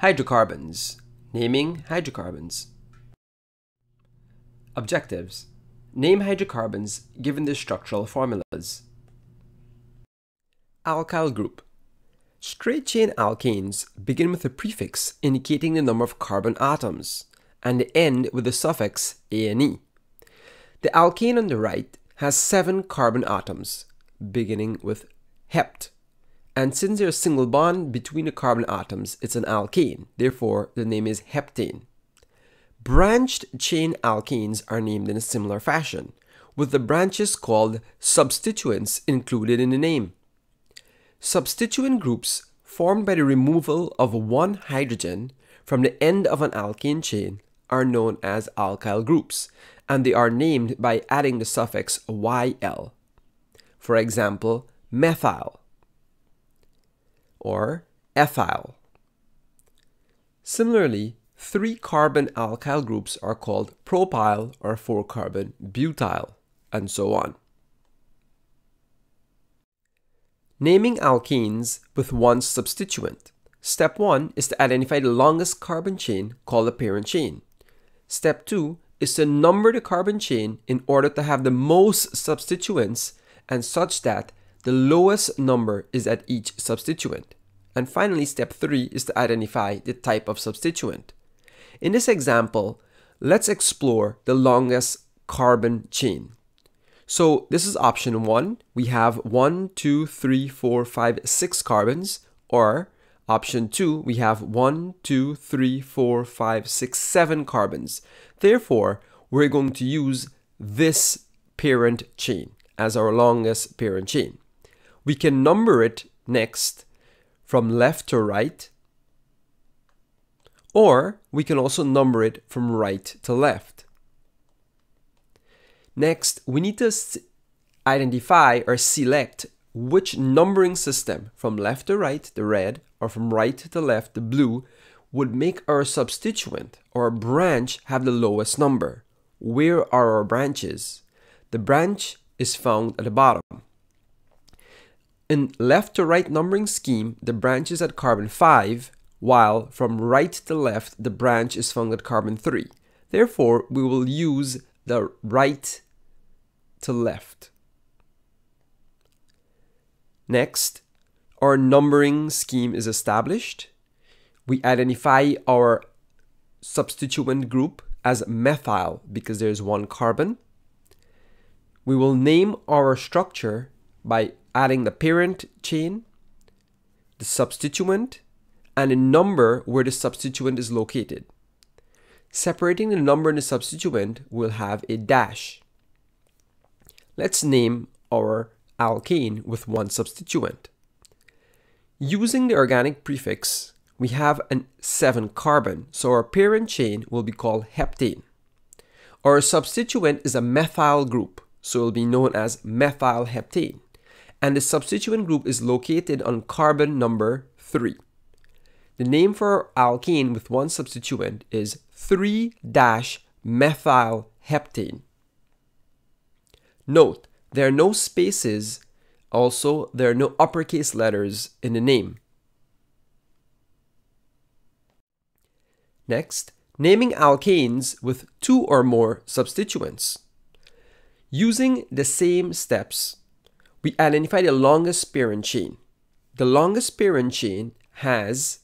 Hydrocarbons. Naming hydrocarbons. Objectives. Name hydrocarbons given their structural formulas. Alkyl group. Straight chain alkanes begin with a prefix indicating the number of carbon atoms and end with the suffix ane. The alkane on the right has seven carbon atoms, beginning with hept. And since there's a single bond between the carbon atoms, it's an alkane. Therefore, the name is heptane. Branched chain alkanes are named in a similar fashion, with the branches called substituents included in the name. Substituent groups formed by the removal of one hydrogen from the end of an alkane chain are known as alkyl groups, and they are named by adding the suffix YL. For example, methyl or ethyl. Similarly, three carbon alkyl groups are called propyl or four carbon butyl, and so on. Naming alkenes with one substituent. Step 1 is to identify the longest carbon chain called the parent chain. Step 2 is to number the carbon chain in order to have the most substituents and such that the lowest number is at each substituent. And finally, step 3 is to identify the type of substituent. In this example, let's explore the longest carbon chain. So this is option 1. We have one, two, three, four, five, six carbons or Option 2, we have one, two, three, four, five, six, seven carbons. Therefore, we're going to use this parent chain as our longest parent chain. We can number it next from left to right, or we can also number it from right to left. Next, we need to identify or select which numbering system from left to right, the red, or from right to left, the blue, would make our substituent or branch have the lowest number. Where are our branches? The branch is found at the bottom. In left to right numbering scheme, the branch is at carbon 5, while from right to left, the branch is found at carbon 3. Therefore, we will use the right to left. Next, our numbering scheme is established. We identify our substituent group as methyl because there's one carbon. We will name our structure by adding the parent chain, the substituent, and a number where the substituent is located. Separating the number and the substituent, we'll have a dash. Let's name our alkane with one substituent. Using the organic prefix, we have a 7 carbon, so our parent chain will be called heptane. Our substituent is a methyl group, so it will be known as methylheptane. And the substituent group is located on carbon number 3. The name for our alkane with one substituent is 3-methylheptane. Note, there are no spaces also, there are no uppercase letters in the name. Next, naming alkanes with two or more substituents. Using the same steps, we identify the longest parent chain. The longest parent chain has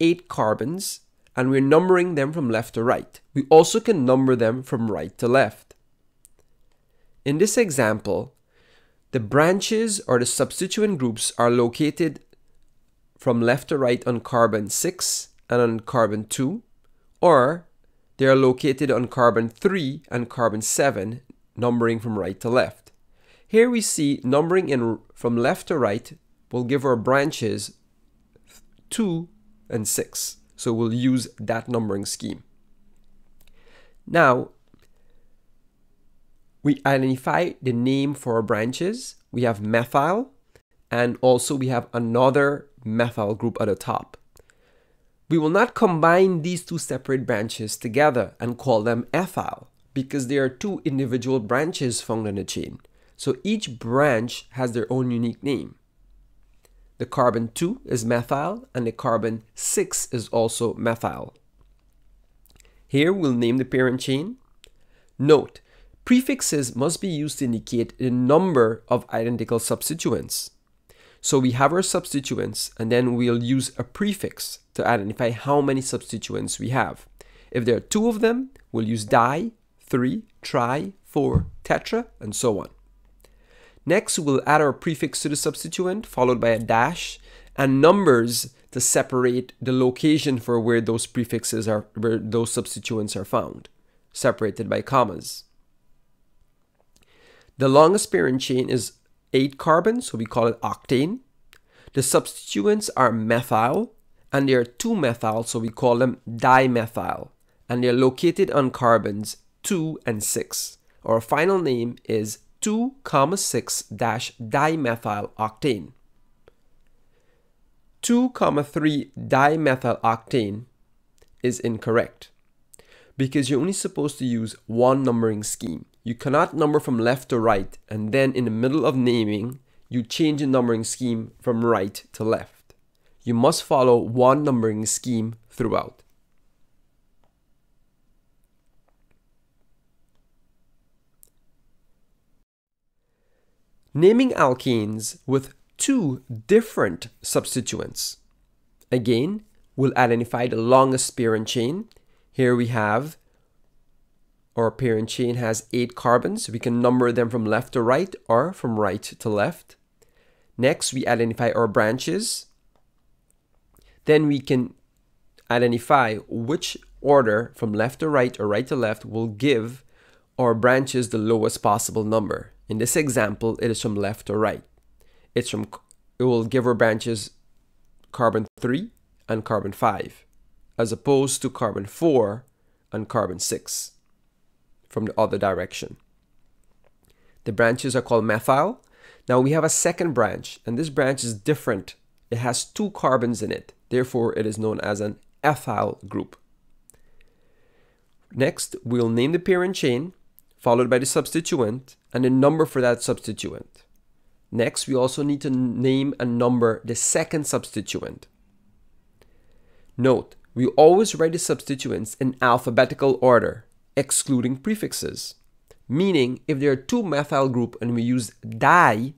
eight carbons and we're numbering them from left to right. We also can number them from right to left. In this example, the branches or the substituent groups are located from left to right on carbon 6 and on carbon 2, or they are located on carbon 3 and carbon 7, numbering from right to left. Here we see numbering in from left to right will give our branches 2 and 6. So we'll use that numbering scheme. Now, we identify the name for our branches. We have methyl, and also we have another methyl group at the top. We will not combine these two separate branches together and call them ethyl because they are two individual branches found in the chain. So each branch has their own unique name. The carbon 2 is methyl and the carbon 6 is also methyl. Here we'll name the parent chain. Note, prefixes must be used to indicate the number of identical substituents. So we have our substituents and then we'll use a prefix to identify how many substituents we have. If there are two of them, we'll use di, three, tri, four, tetra, and so on. Next, we'll add our prefix to the substituent, followed by a dash, and numbers to separate the location for where those prefixes are, where those substituents are found, separated by commas. The longest parent chain is 8 carbons, so we call it octane. The substituents are methyl, and they are 2 methyl, so we call them dimethyl. And they're located on carbons 2 and 6. Our final name is 2, 6 dimethyl octane. 2, 3 dimethyl octane is incorrect because you're only supposed to use one numbering scheme. You cannot number from left to right and then in the middle of naming, you change the numbering scheme from right to left. You must follow one numbering scheme throughout. Naming alkenes with two different substituents. Again, we'll identify the longest parent chain. Here we have our parent chain has eight carbons. We can number them from left to right or from right to left. Next, we identify our branches. Then we can identify which order from left to right or right to left will give our branches the lowest possible number. In this example, it is from left to right it's from it will give our branches carbon 3 and carbon 5 as opposed to carbon 4 and carbon 6 from the other direction. The branches are called methyl. Now we have a second branch and this branch is different. It has two carbons in it. Therefore, it is known as an ethyl group. Next, we'll name the parent chain followed by the substituent and the number for that substituent. Next, we also need to name and number the second substituent. Note, we always write the substituents in alphabetical order, excluding prefixes. Meaning, if there are two methyl group and we use di,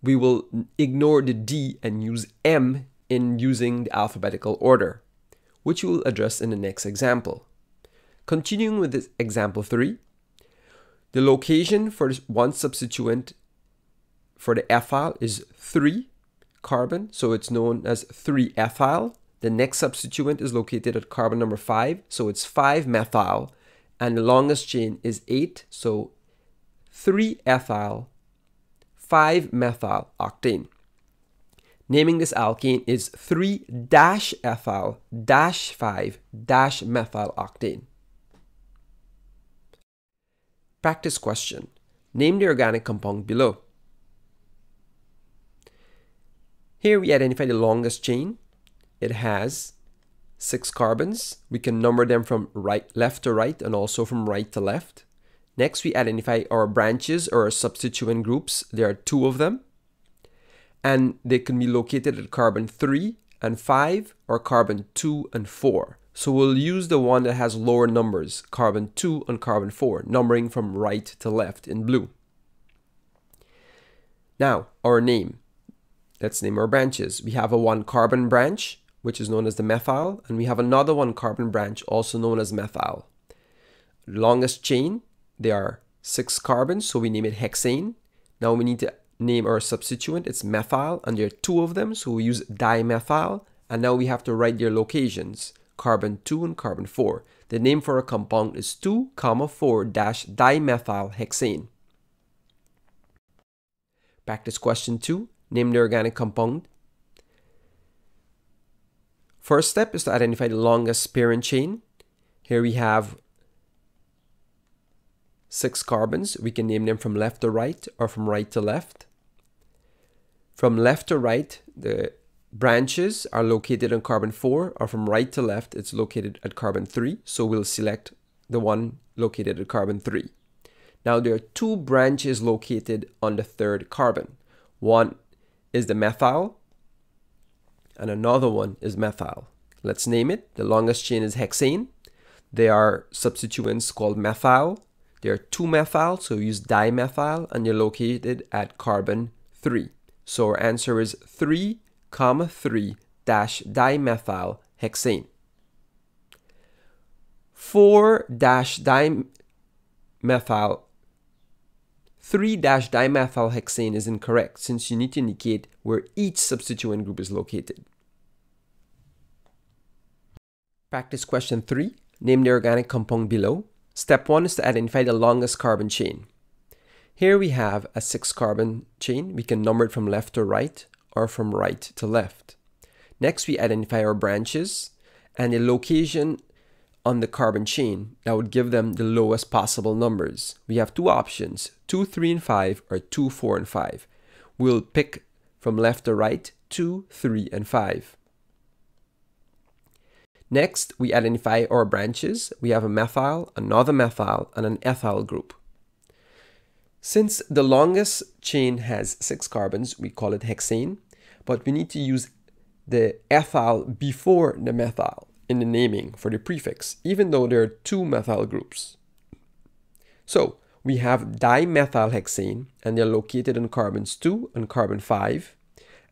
we will ignore the D and use M in using the alphabetical order, which we will address in the next example. Continuing with this example 3, the location for one substituent for the ethyl is 3 carbon, so it's known as 3-ethyl. The next substituent is located at carbon number 5, so it's 5-methyl. And the longest chain is 8, so 3-ethyl, 5-methyl octane. Naming this alkane is 3-ethyl 5-methyl octane. Practice question. Name the organic compound below. Here we identify the longest chain. It has six carbons. We can number them from right, left to right and also from right to left. Next, we identify our branches or our substituent groups. There are two of them. And they can be located at carbon 3 and 5 or carbon 2 and 4. So we'll use the one that has lower numbers, carbon 2 and carbon 4, numbering from right to left in blue. Now, our name. Let's name our branches. We have a one carbon branch, which is known as the methyl, and we have another one carbon branch, also known as methyl. Longest chain, there are six carbons, so we name it hexane. Now we need to name our substituent, it's methyl, and there are two of them, so we use dimethyl, and now we have to write their locations, carbon 2 and carbon 4. The name for a compound is 2, 4 dimethyl hexane. Practice question 2 name the organic compound. First step is to identify the longest parent chain. Here we have six carbons. We can name them from left to right or from right to left. From left to right, the branches are located on carbon 4 or from right to left, it's located at carbon 3. So we'll select the one located at carbon 3. Now there are two branches located on the third carbon. One is the methyl and another one is methyl. Let's name it. The longest chain is hexane. There are substituents called methyl. There are two methyl, so use dimethyl, and you're located at carbon 3. So our answer is 3, comma 3 dash dimethyl hexane. 4 dash dimethyl 3 dash is incorrect since you need to indicate where each substituent group is located. Practice question 3. Name the organic compound below. Step 1 is to identify the longest carbon chain. Here we have a 6 carbon chain. We can number it from left to right or from right to left. Next, we identify our branches and the location on the carbon chain that would give them the lowest possible numbers. We have two options, 2, 3, and 5, or 2, 4, and 5. We'll pick from left to right 2, 3, and 5. Next, we identify our branches. We have a methyl, another methyl, and an ethyl group. Since the longest chain has six carbons, we call it hexane, but we need to use the ethyl before the methyl in the naming for the prefix, even though there are two methyl groups. So we have dimethylhexane, and they're located on carbons 2 and carbon 5,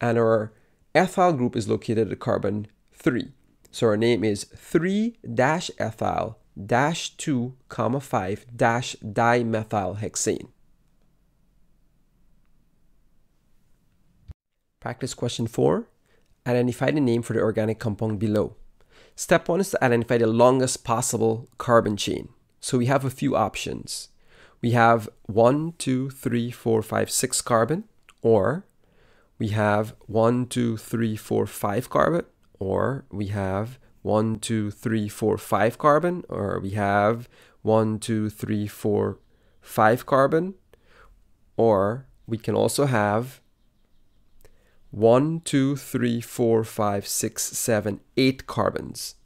and our ethyl group is located at carbon 3. So our name is 3-ethyl 2, comma 5 dash dimethylhexane. Practice question 4. Identify the name for the organic compound below. Step one is to identify the longest possible carbon chain. So we have a few options. We have one, two, three, four, five, six carbon, or we have one, two, three, four, five carbon, or we have one, two, three, four, five carbon, or we have one, two, three, four, five carbon, or we can also have one, two, three, four, five, six, seven, eight carbons.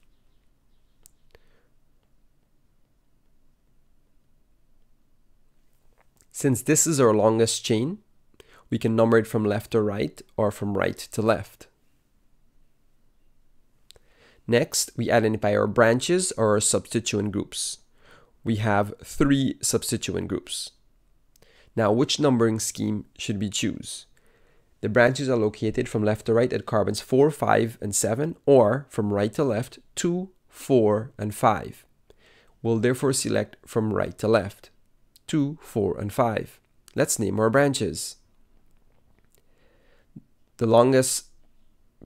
Since this is our longest chain, we can number it from left to right or from right to left. Next, we identify our branches or our substituent groups. We have three substituent groups. Now, which numbering scheme should we choose? The branches are located from left to right at carbons 4, 5, and 7, or from right to left 2, 4, and 5. We'll therefore select from right to left 2, 4, and 5. Let's name our branches. The longest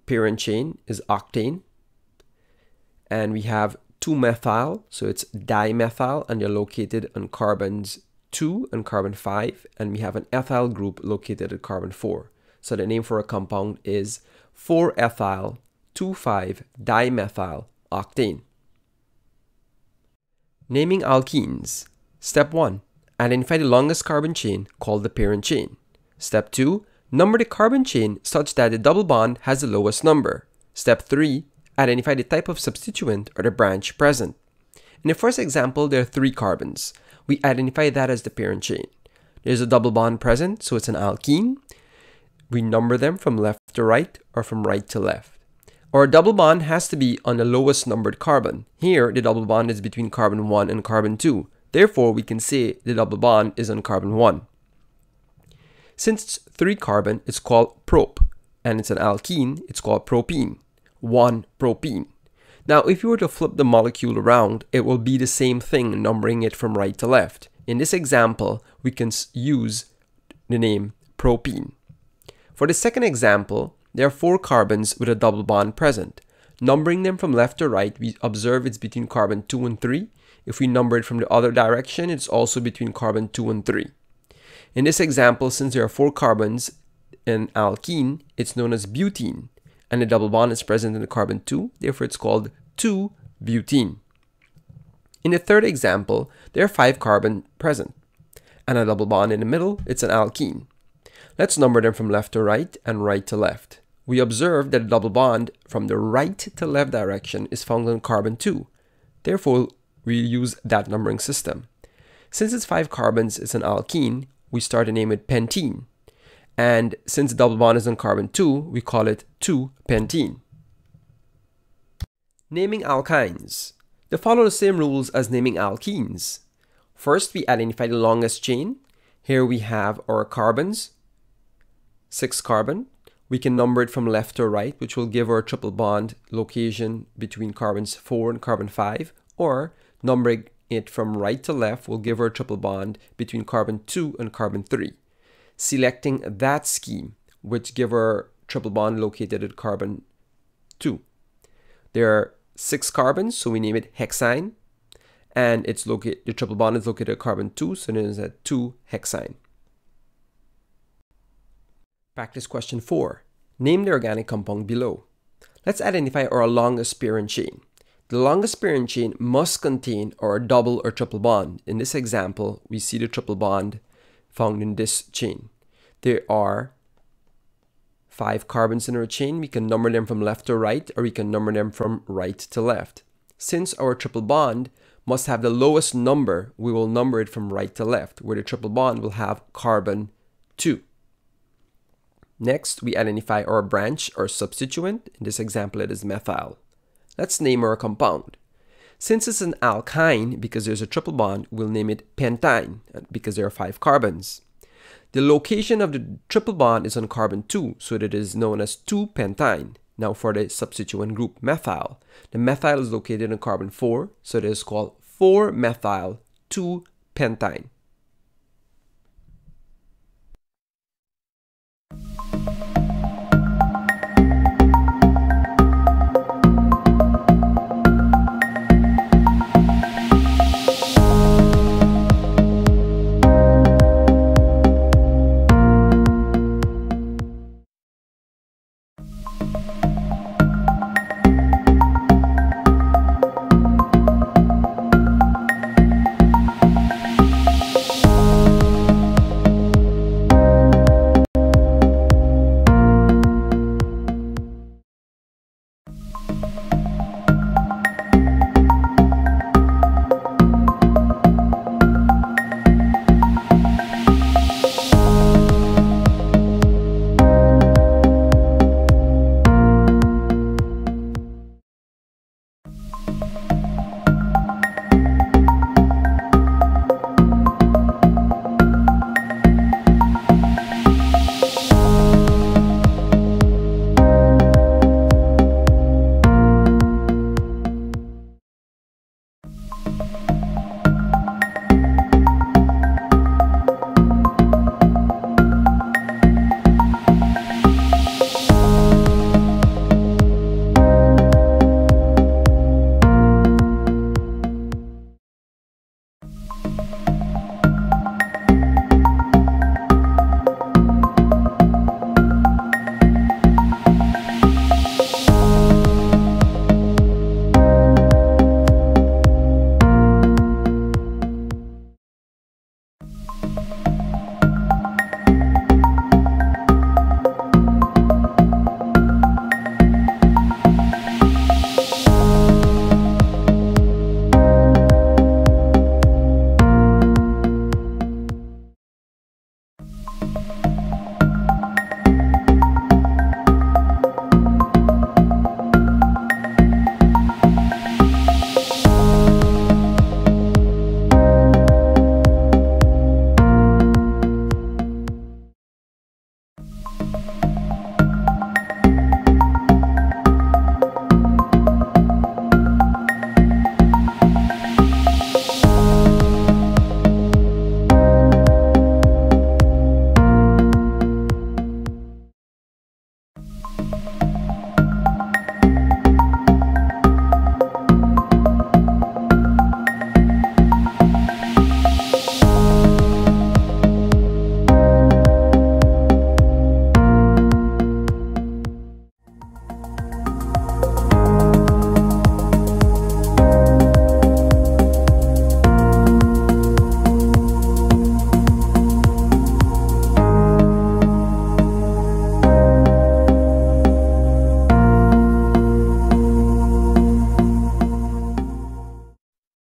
parent chain is octane, and we have 2-methyl, so it's dimethyl, and they're located on carbons 2 and carbon 5, and we have an ethyl group located at carbon 4. So the name for a compound is 4-ethyl 2,5-dimethyl octane. Naming alkenes. Step 1. Identify the longest carbon chain called the parent chain. Step 2. Number the carbon chain such that the double bond has the lowest number. Step 3. Identify the type of substituent or the branch present. In the first example, there are three carbons. We identify that as the parent chain. There's a double bond present, so it's an alkene we number them from left to right or from right to left. Our double bond has to be on the lowest numbered carbon. Here, the double bond is between carbon 1 and carbon 2. Therefore, we can say the double bond is on carbon 1. Since it's 3 carbon, it's called prop, and it's an alkene, it's called propene. 1 propene. Now, if you were to flip the molecule around, it will be the same thing, numbering it from right to left. In this example, we can use the name propene. For the second example, there are four carbons with a double bond present. Numbering them from left to right, we observe it's between carbon 2 and 3. If we number it from the other direction, it's also between carbon 2 and 3. In this example, since there are four carbons in alkene, it's known as butene, and the double bond is present in the carbon 2, therefore it's called 2-butene. In the third example, there are five carbon present, and a double bond in the middle, it's an alkene. Let's number them from left to right and right to left. We observe that a double bond from the right to left direction is found on carbon 2. Therefore, we use that numbering system. Since it's 5 carbons it's an alkene, we start to name it pentene. And since the double bond is on carbon 2, we call it 2-pentene. Naming alkynes. They follow the same rules as naming alkenes. First, we identify the longest chain. Here we have our carbons, 6 carbon. We can number it from left to right, which will give our triple bond location between carbons 4 and carbon 5, or numbering it from right to left will give our triple bond between carbon 2 and carbon 3. Selecting that scheme, which give our triple bond located at carbon 2. There are six carbons, so we name it hexyne, and it's located the triple bond is located at carbon 2, so it is a 2 hexyne. Practice question 4. Name the organic compound below. Let's identify our longest parent chain. The longest parent chain must contain our double or triple bond. In this example, we see the triple bond found in this chain. There are five carbons in our chain. We can number them from left to right or we can number them from right to left. Since our triple bond must have the lowest number, we will number it from right to left, where the triple bond will have carbon 2. Next, we identify our branch or substituent. In this example, it is methyl. Let's name our compound. Since it's an alkyne, because there's a triple bond, we'll name it pentyne, uh, because there are five carbons. The location of the triple bond is on carbon 2, so it is known as 2-pentyne. Now for the substituent group methyl. The methyl is located on carbon 4, so it is called 4-methyl 2-pentyne.